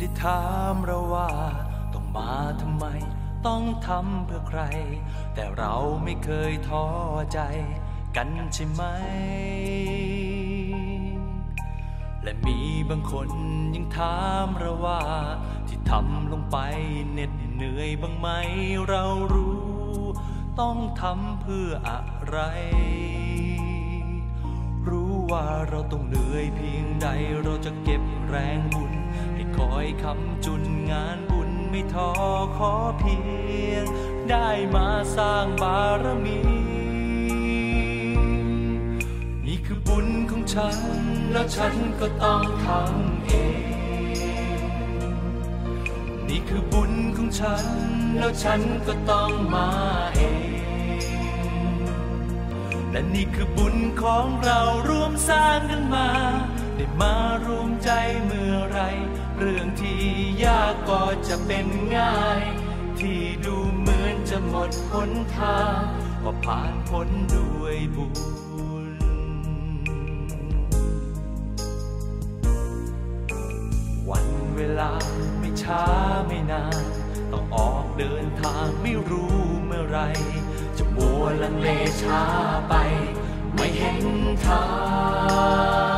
คนที่ถามเราว่า ต้องมาทำไม ต้องทำเพื่อใคร แต่เราไม่เคยท้อใจกันใช่ไหม และมีบางคนยังถามเราว่า ที่ทำลงไปเหน็ดเหนื่อยบ้างไหมเรารู้ ต้องทำเพื่ออะไร รู้ว่าเราต้องเหนื่อยเพียงใดเราจะเก็บแรงบุญ ให้คอยคำจุนงานบุญไม่ท้อขอเพียง ได้มาสร้างบารมี นี่คือบุญของฉัน แล้วฉันก็ต้องทำเอง นี่คือบุญของฉัน แล้วฉันก็ต้องมาเองและนี่คือบุญของเราร่วมสร้างกันมา ได้มารว กก็จะเป็นง่าย ที่ดูเหมือนจะหมดหนทางก็ผ่านพ้นด้วยบุญวันเวลาไม่ช้าไม่นาน ต้องออกเดินทางไม่รู้เมื่อไร จะมัวลังเลช้าไป ไม่เห็นทาง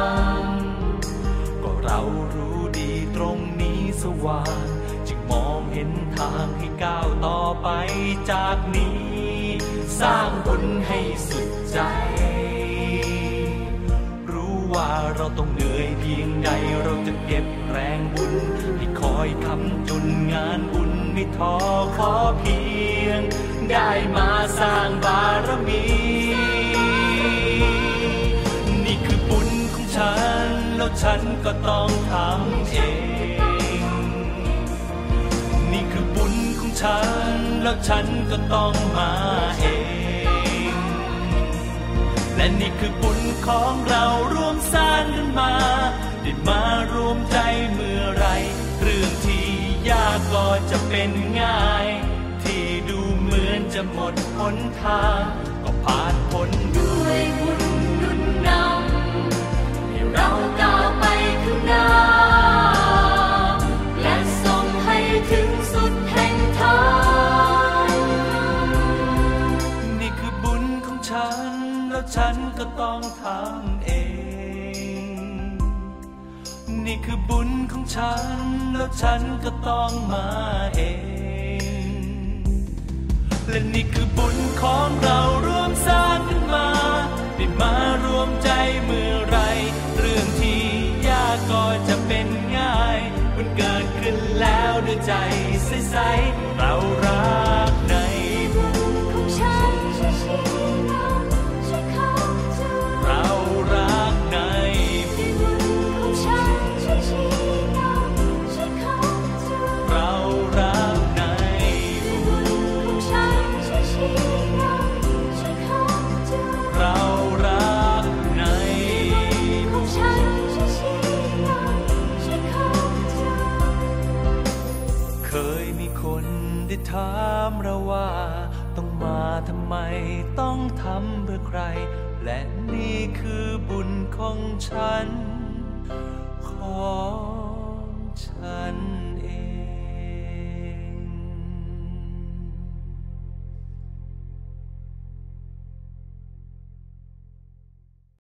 วาจึงมองเห็นทางให้ก้าวต่อไปจากนี้ สร้างบุญให้สุดใจ รู้ว่าเราต้องเหนื่อยเพียงใดเราจะเก็บแรงบุญให้คอยคำจุนงานบุญไม่ท้อขอเพียง ได้มาสร้างบารมีนี่คือบุญของฉัน แล้วฉันก็ต้องทำเอง ฉัน แล้วฉันก็ต้องมาเอง และนี่คือบุญของเราร่วมสร้างกันมา ได้มารวมใจเมื่อไร เรื่องที่ยากก็จะเป็นง่าย ที่ดูเหมือนจะหมดหนทาง ฉัน แล้วฉันก็ต้องทำเอง นี่คือบุญของฉัน แล้วฉันก็ต้องมาเอง และนี่คือบุญของเราร่วมสร้างกันมาได้มารวมใจเมื่อไร เรื่องที่ยากก็จะเป็นง่าย มันเกิดขึ้นแล้วด้วยใจใสๆเรารักใน ยมีคนได้ถามเราว่า ต้องมาทำไมต้องทำเพื่อใคร และนี่คือบุญของฉัน ขอ